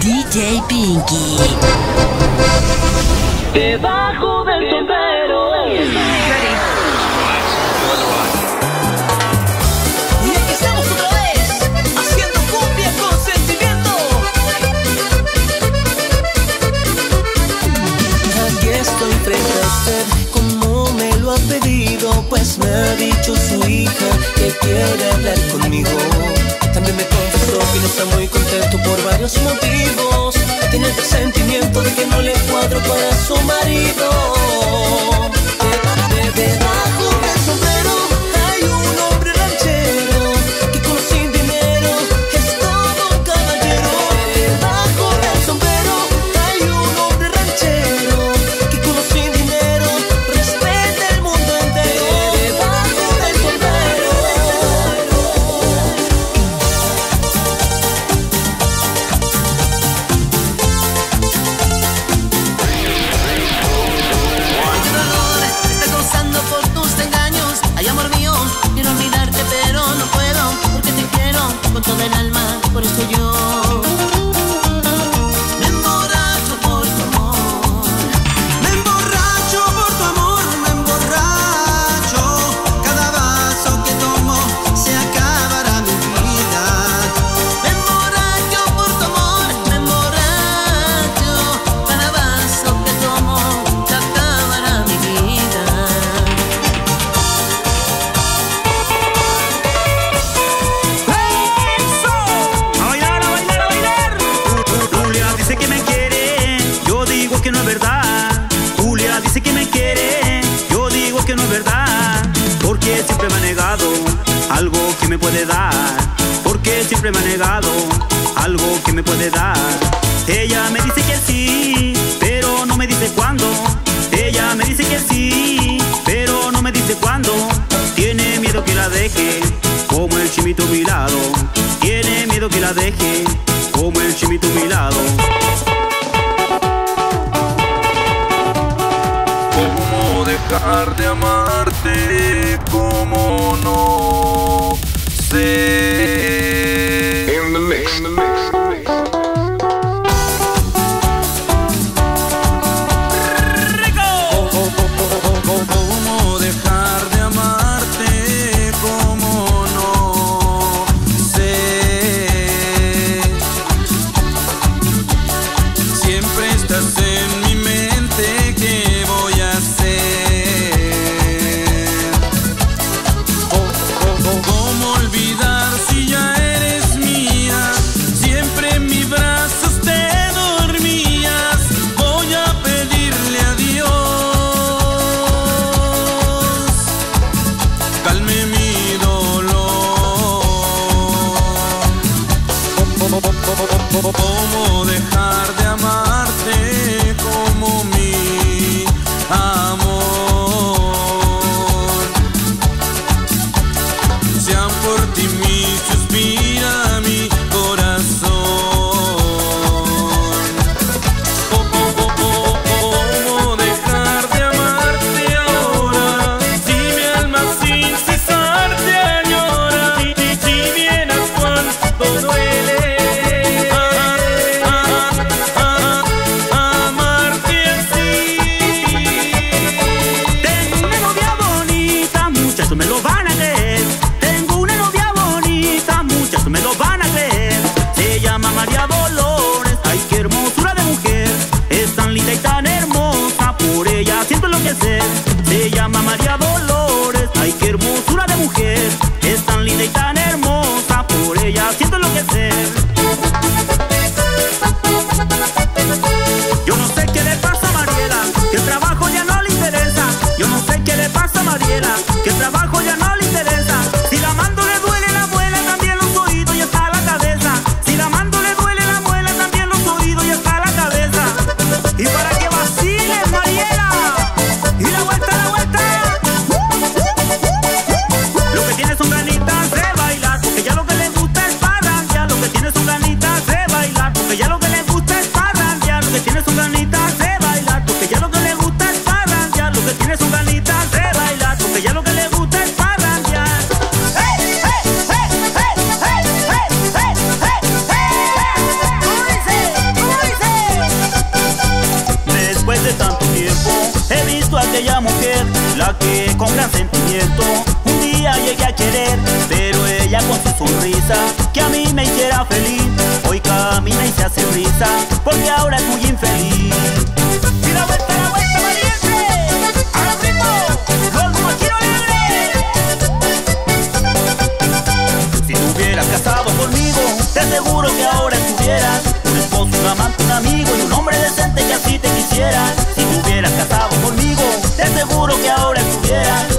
DJ Pinky. Debajo del sombrero. me ha dicho su hija que quiere hablar conmigo. También me confesó que no está muy contento por varios motivos. Tiene el presentimiento de que no le cuadro para su marido. yeah.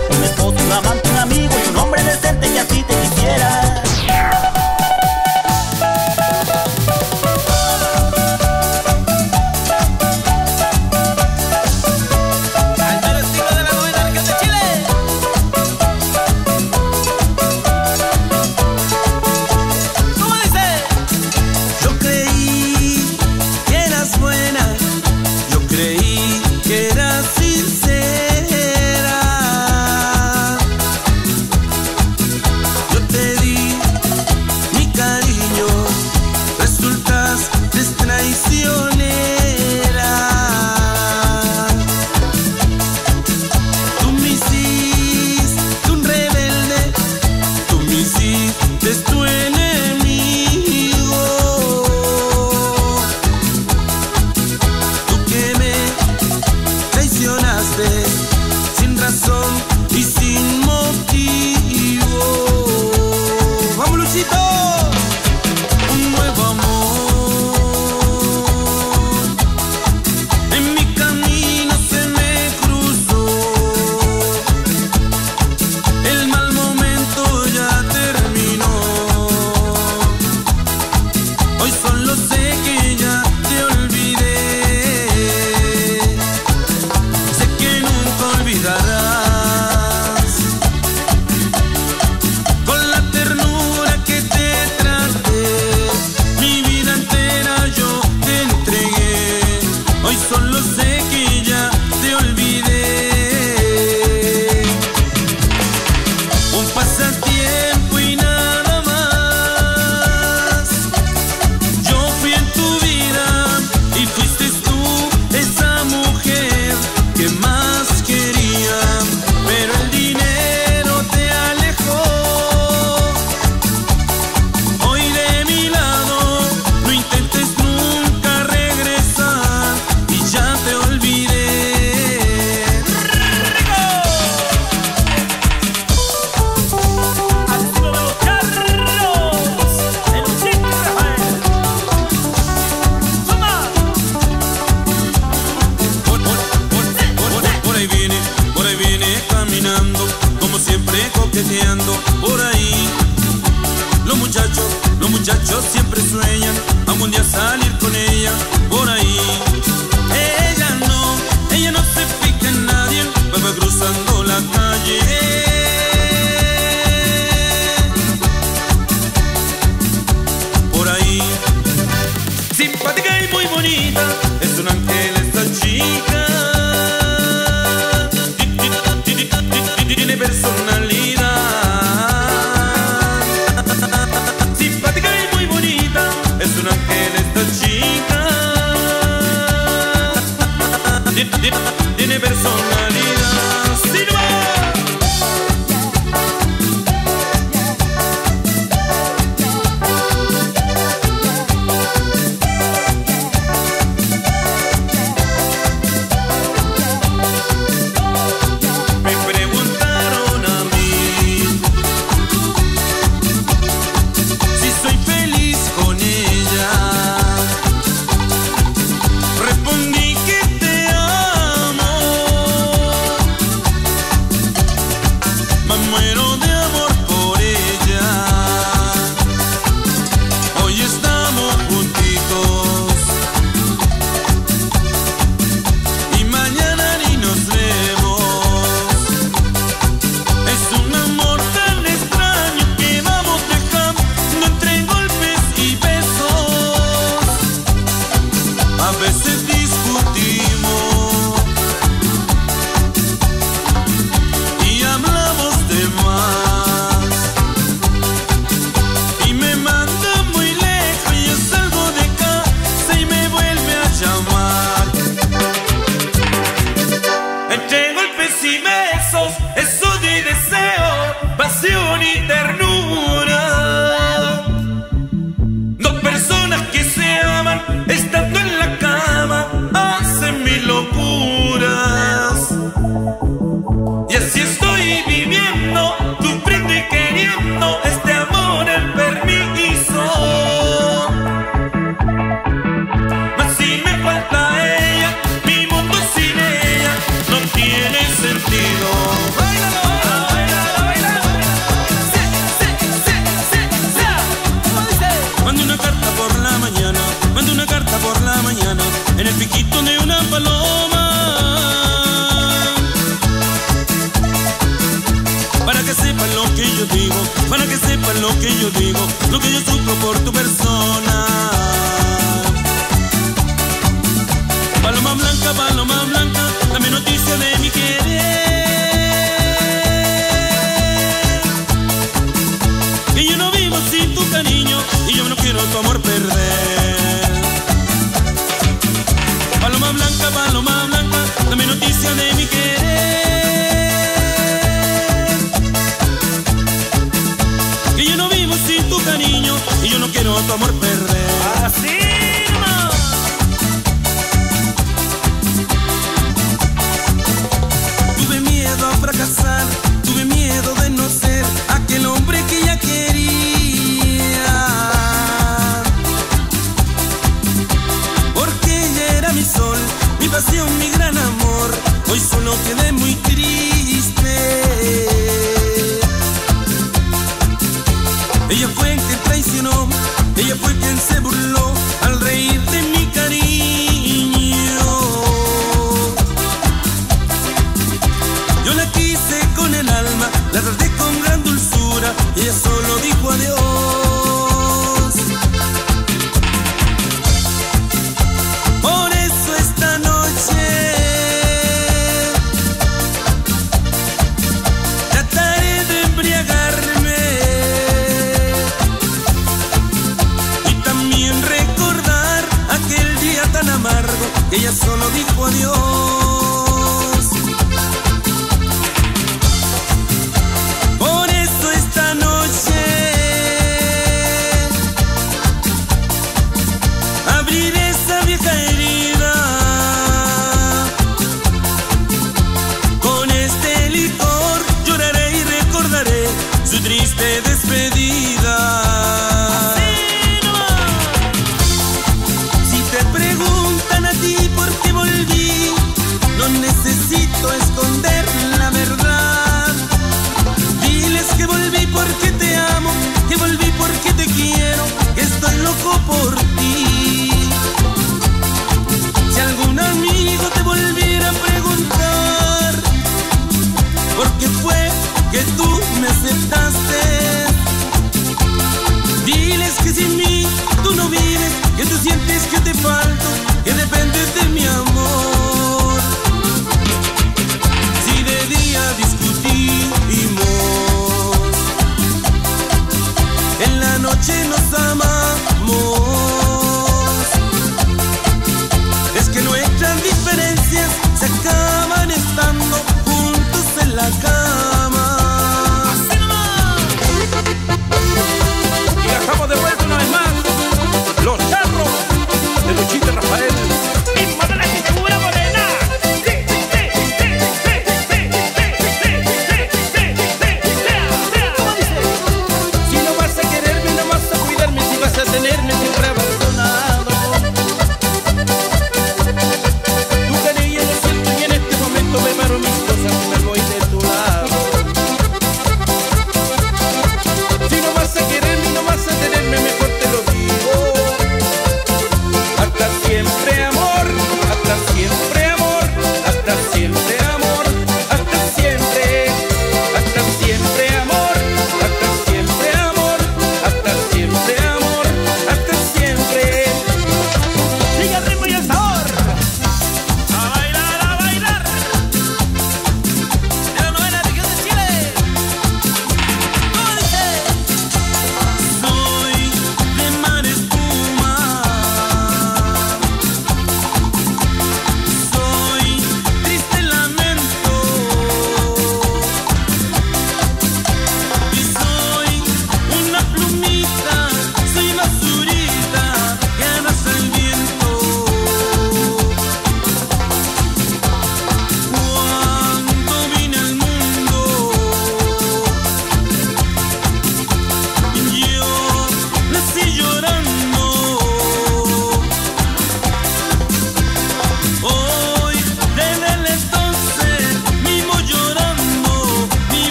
yes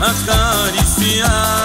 acariciar.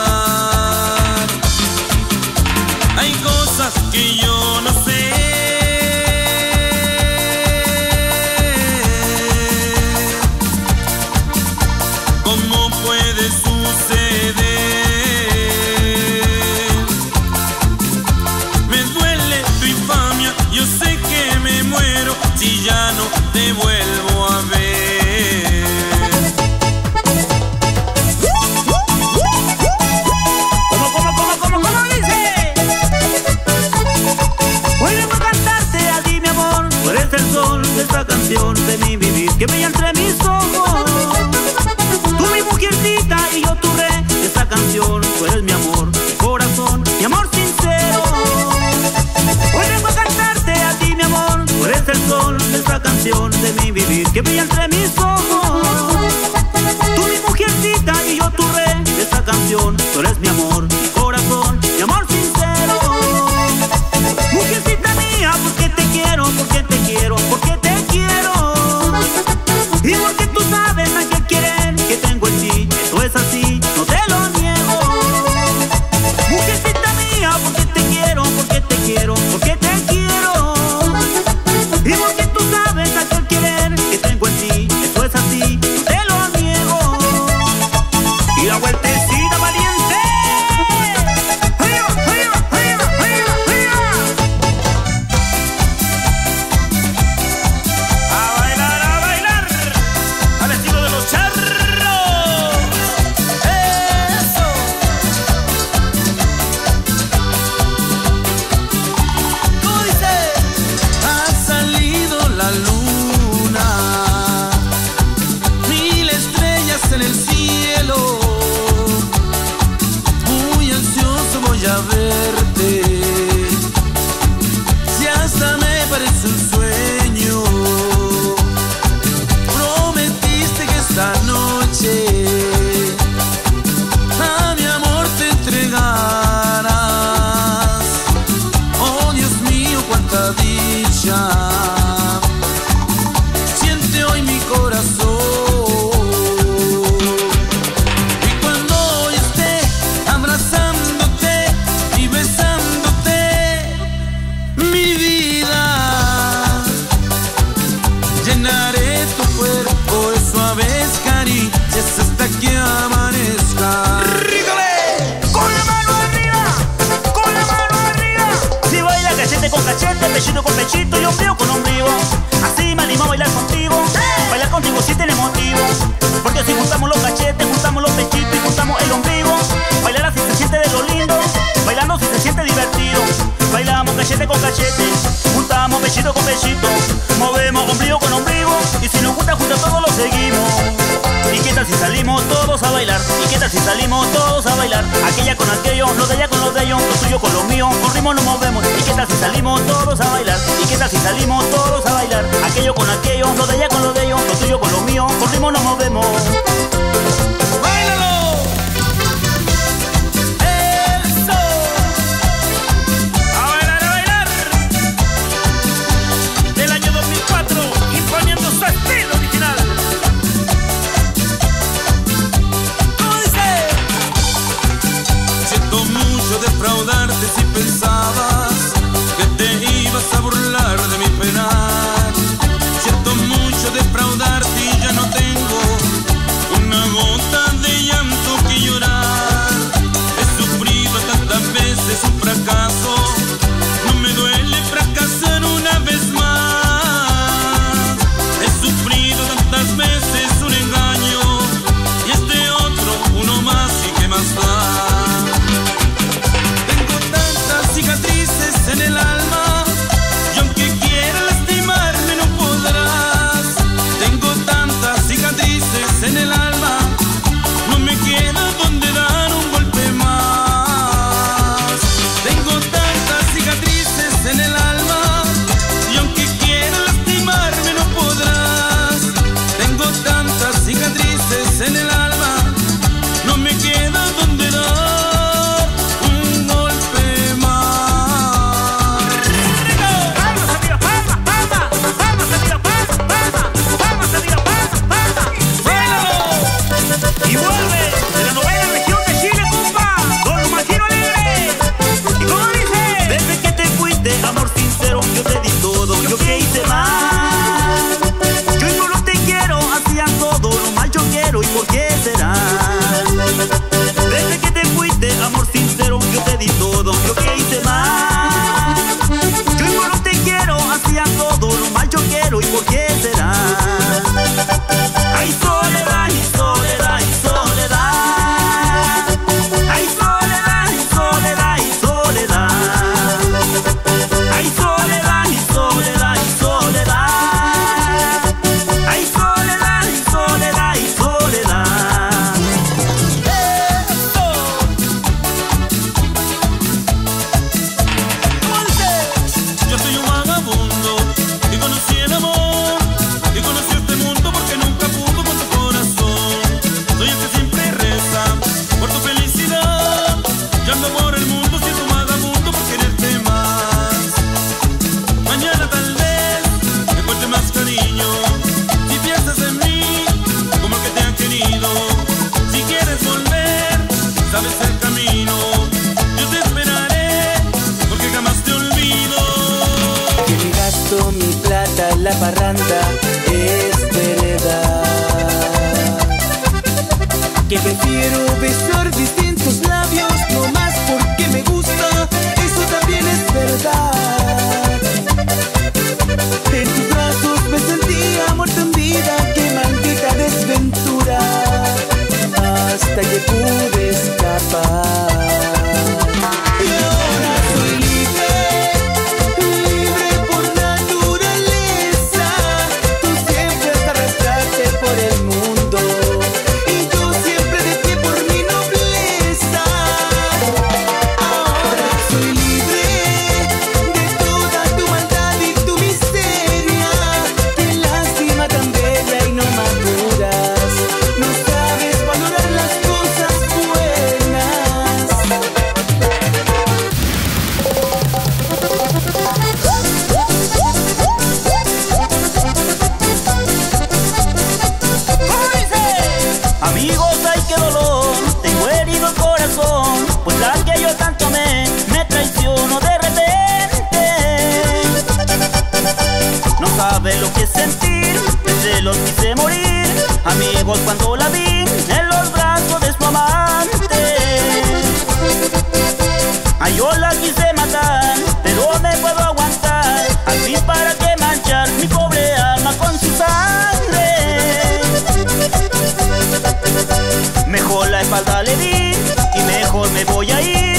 espalda le di y mejor me voy a ir.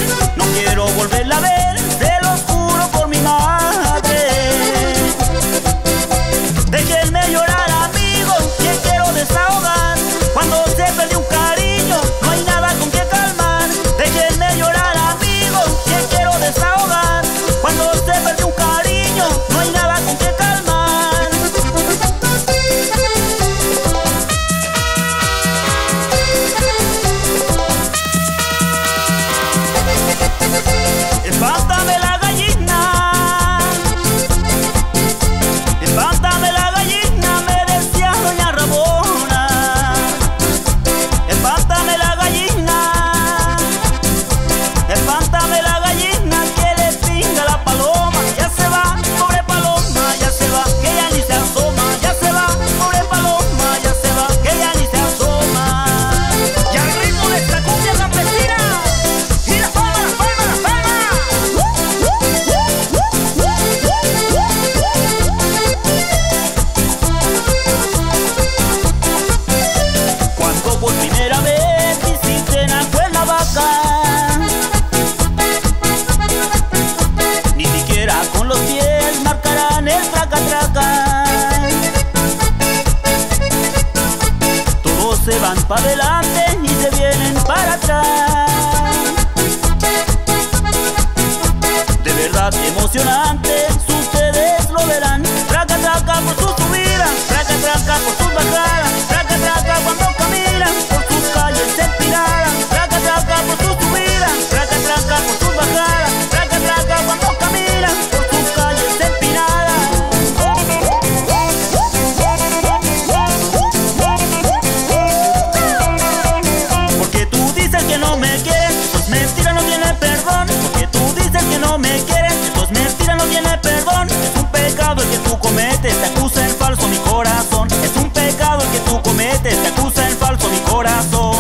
corazón.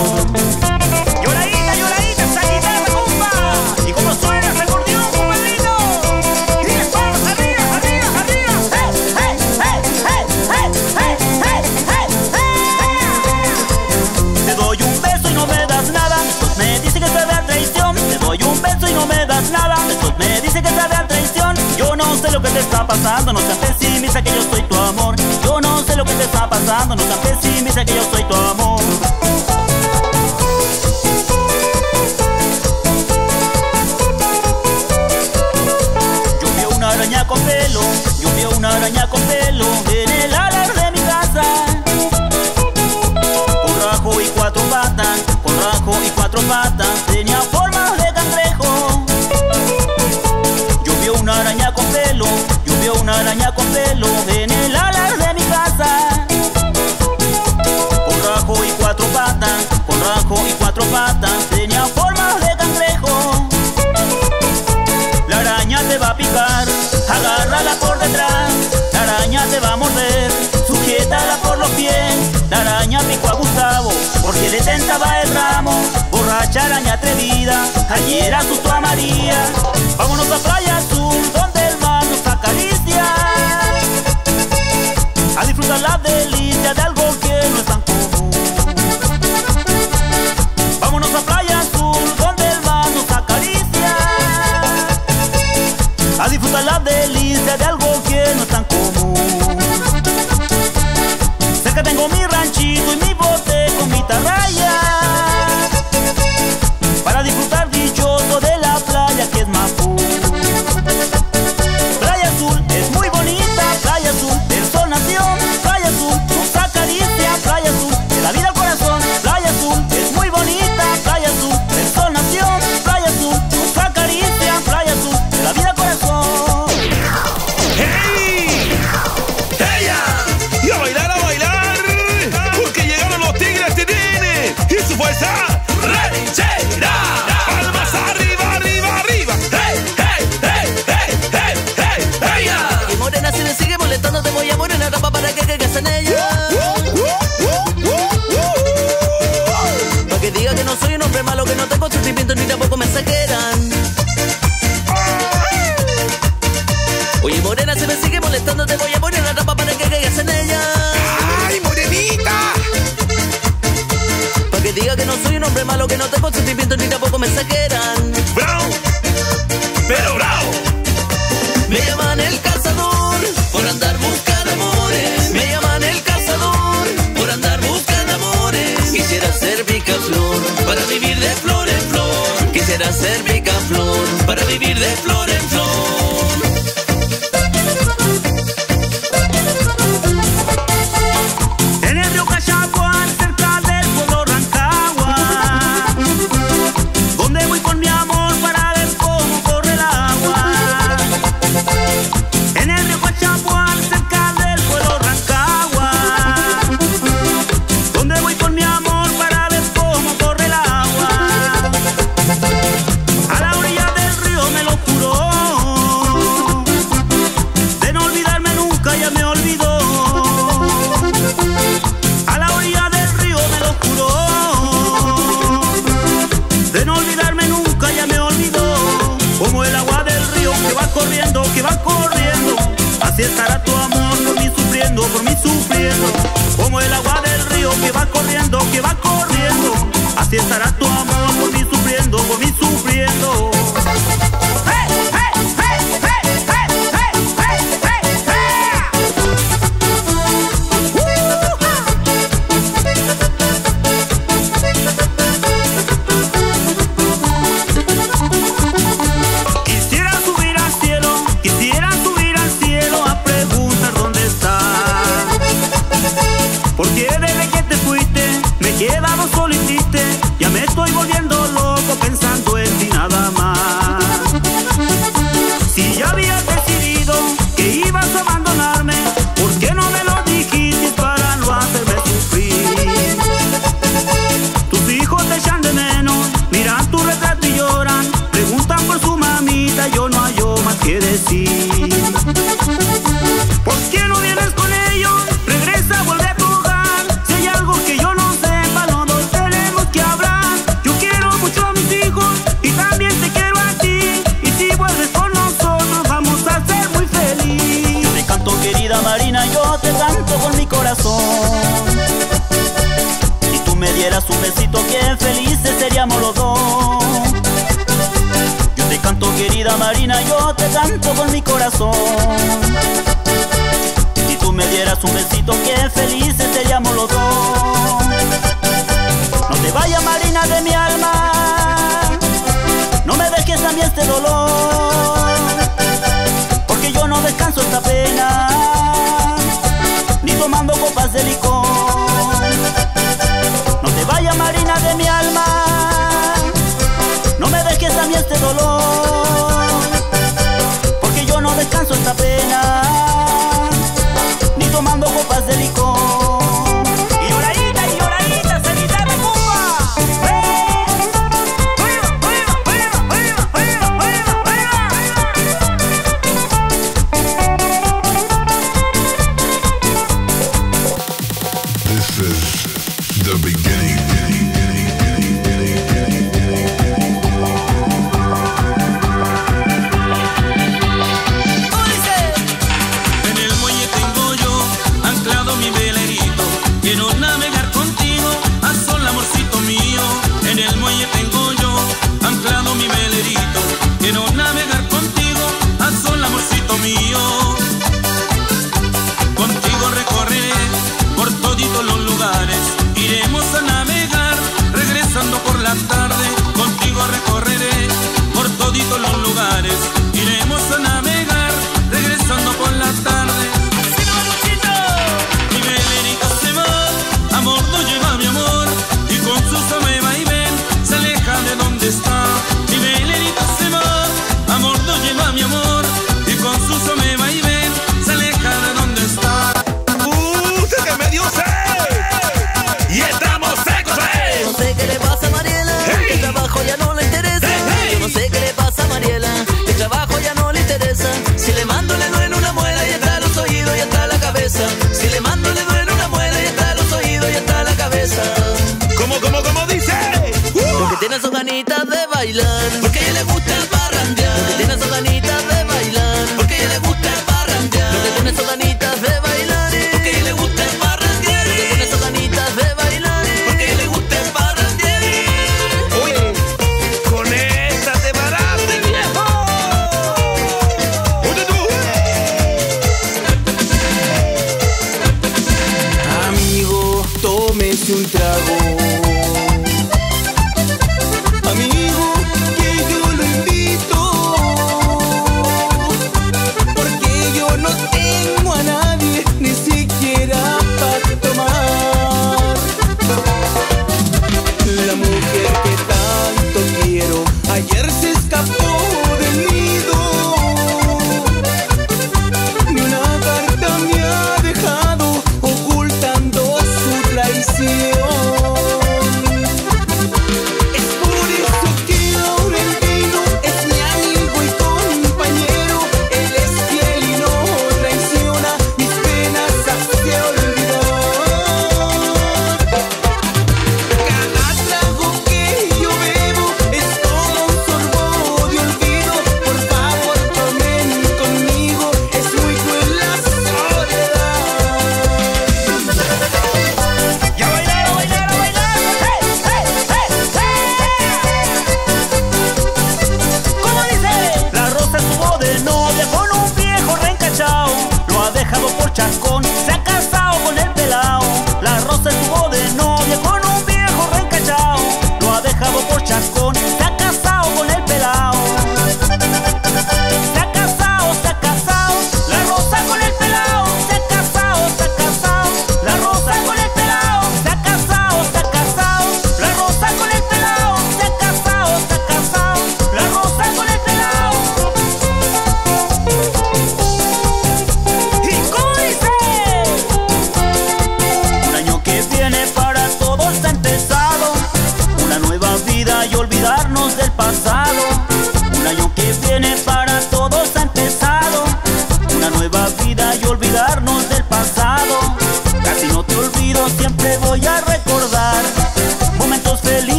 Lloradita, lloradita, está guitarra, compa. ¿Y cómo suena el acordeón, compadrito? Y vamos, arriba, arriba, arriba. Te doy un beso y no me das nada. Pues me dice que se da traición. Te doy un beso y no me das nada. Pues me dice que se da traición. Yo no sé lo que te está pasando, no seas pesimista que yo soy tu amor. Yo no sé lo que te está pasando, no seas pesimista que yo soy tu amor. pelo. Yo vi una araña con pelo en el alar de mi casa. Con rajo y cuatro patas, con rajo y cuatro patas, tenía forma de cangrejo. Yo vi una araña con pelo, yo vi una araña con pelo en el alar de mi casa. Con rajo y cuatro patas, con rajo y cuatro patas, tenía forma de cangrejo. te va a picar, agárrala por detrás, la araña te va a morder, sujétala por los pies, la araña picó a Gustavo, porque le tentaba el ramo, borracha araña atrevida, ayer asustó a María, vámonos a Playa Azul, donde el mar nos acaricia, a disfrutar la delicia de algo que no es tan a disfrutar la delicia de algo que no es tan común. Sé que tengo mi ranchito y mi bote con mi tarraya. Así estará tu amor por mí sufriendo, por mí sufriendo. Como el agua del río que va corriendo, que va corriendo. Así estará tu amor.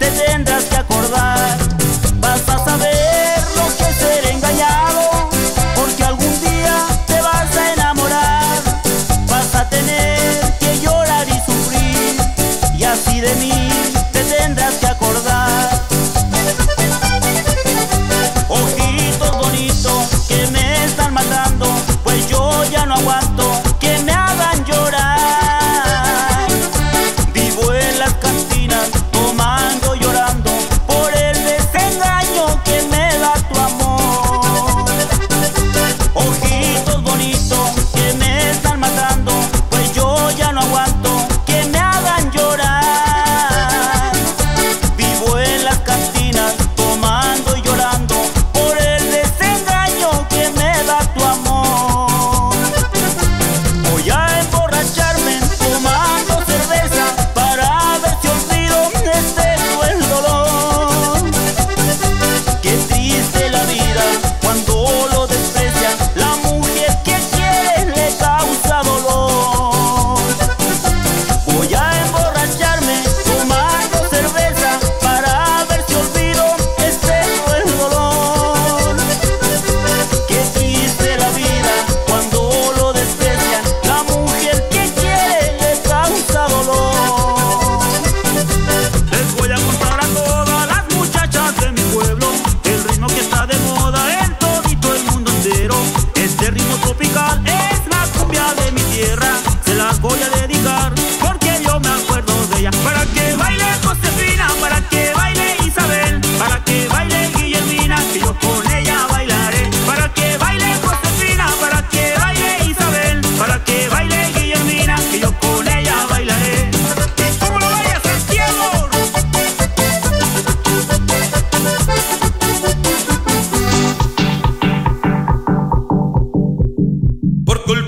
te tendrás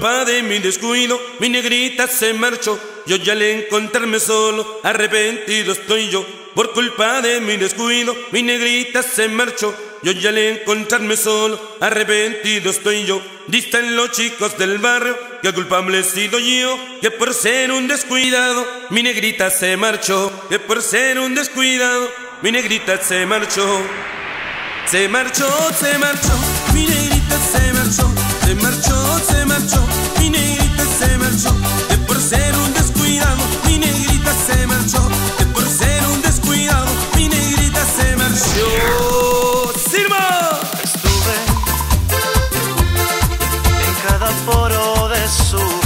culpa de mi descuido, mi negrita se marchó. Yo ya al encontrarme solo, arrepentido estoy yo. Por culpa de mi descuido, mi negrita se marchó. Yo ya al encontrarme solo, arrepentido estoy yo. Dicen los chicos del barrio que el culpable he sido yo, que por ser un descuidado, mi negrita se marchó. Que por ser un descuidado, mi negrita se marchó. Se marchó, se marchó, mi negrita se marchó, se marchó, se marchó, mi negrita se marchó, de por ser un descuidado, mi negrita se marchó, de por ser un descuidado, mi negrita se marchó. ¡Sirva! Estuve en cada poro de su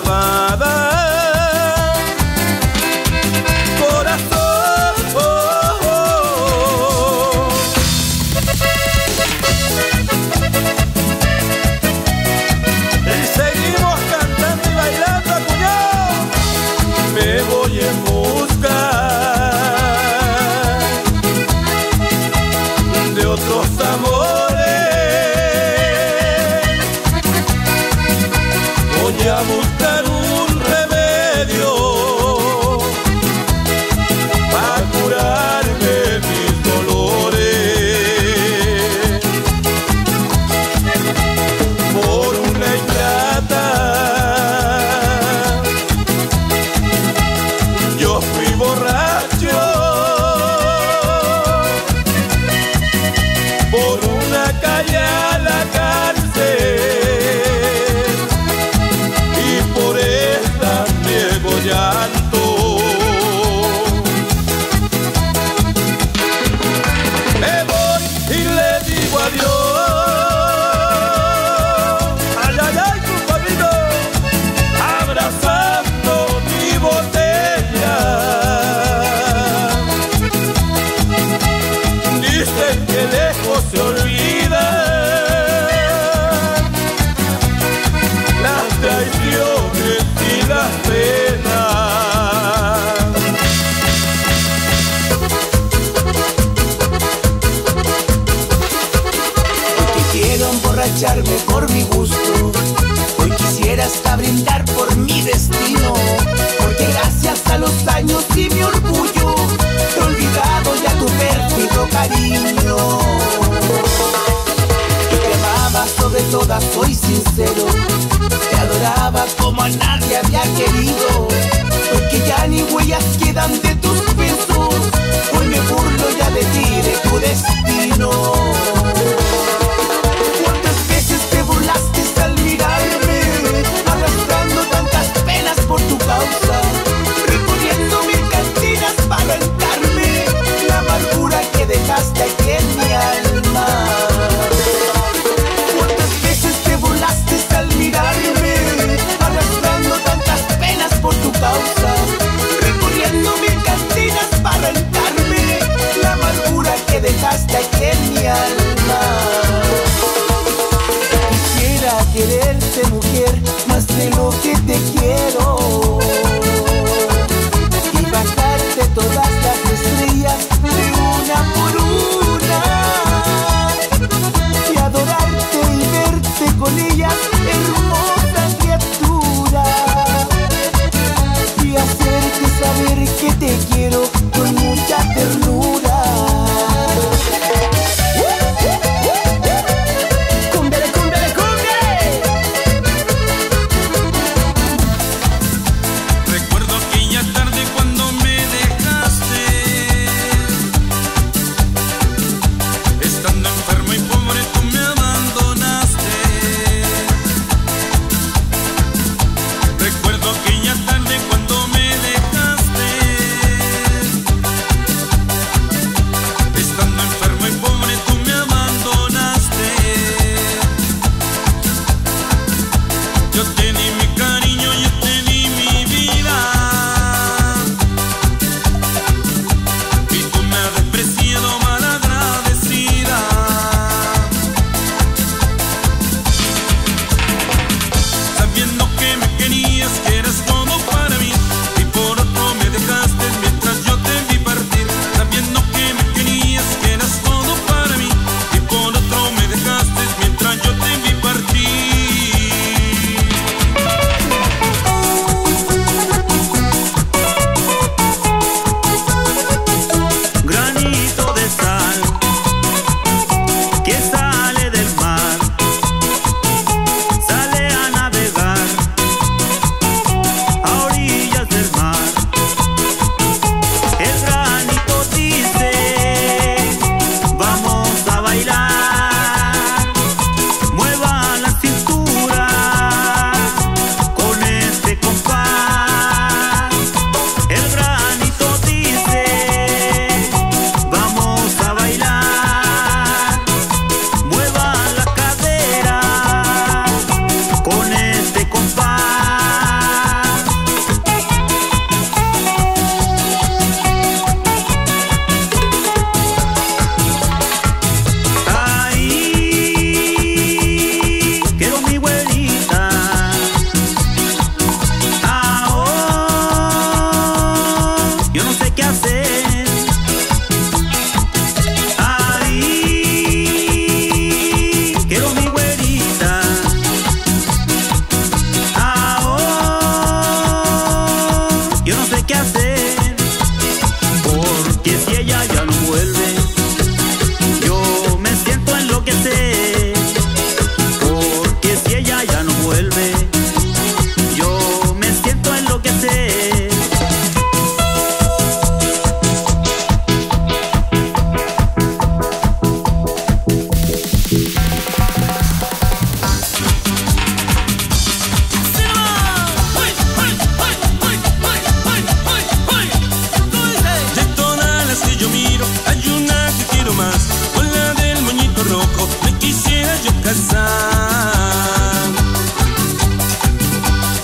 lavada ya ni huellas quedan de tus besos. Hoy me burlo ya de ti,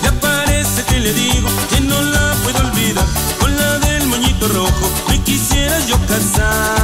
Ya parece que le digo que no la puedo olvidar. Con la del moñito rojo me quisiera yo casar.